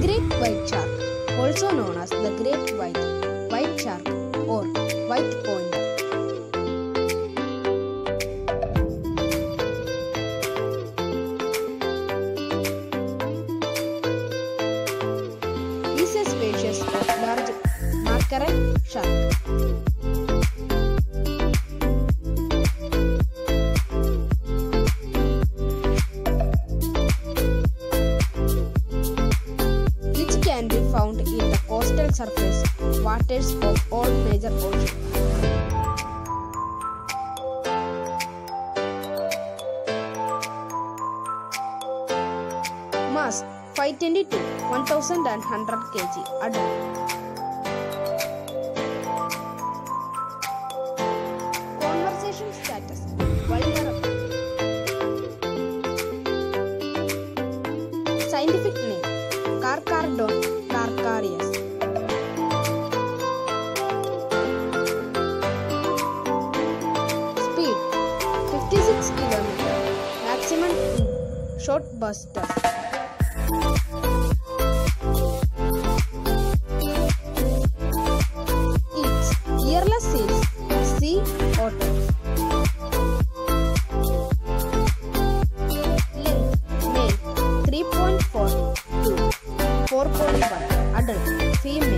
great white shark, also known as the great white white shark or white pointer. is a species of large mackerel shark. Can be found in the coastal surface waters of all major oceans. Mass 522 1100 kg adult. Conservation status vulnerable. Scientific short bursts. Eats earless seals, sea otter. Length male 3.4 to 4.1 adult female 4.5